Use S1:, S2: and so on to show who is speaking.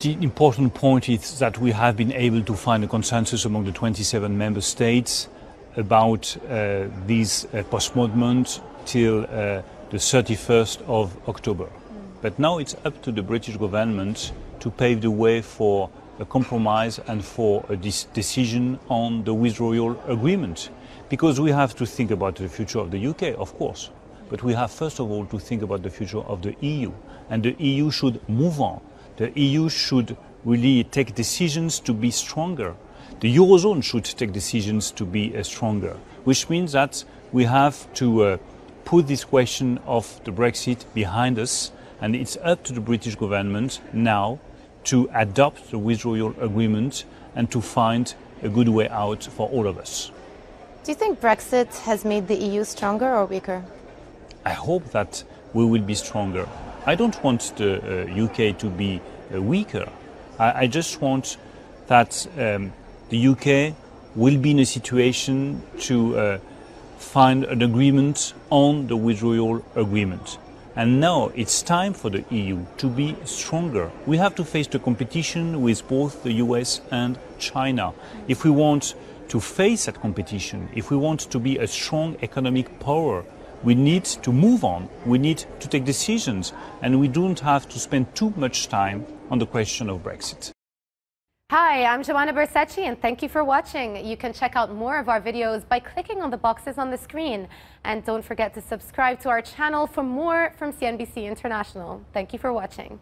S1: The important point is that we have been able to find a consensus among the 27 member states about uh, this uh, postponement till uh, the 31st of October. But now it's up to the British government to pave the way for a compromise and for a decision on the withdrawal agreement. Because we have to think about the future of the UK, of course. But we have first of all to think about the future of the EU. And the EU should move on. The EU should really take decisions to be stronger. The Eurozone should take decisions to be uh, stronger, which means that we have to uh, put this question of the Brexit behind us and it's up to the British government now to adopt the withdrawal agreement and to find a good way out for all of us.
S2: Do you think Brexit has made the EU stronger or weaker?
S1: I hope that we will be stronger. I don't want the uh, UK to be uh, weaker. I, I, just want that um, the UK will be in a situation to uh, find an agreement on the withdrawal agreement. And now it's time for the EU to be stronger. We have to face the competition with both the US and China. If we want to face that competition, if we want to be a strong economic power, we need to move on. We need to take decisions. And we don't have to spend too much time on the question of Brexit.
S2: Hi, I'm Joumanna Bercetche and thank you for watching. You can check out more of our videos by clicking on the boxes on the screen. And don't forget to subscribe to our channel for more from CNBC International. Thank you for watching.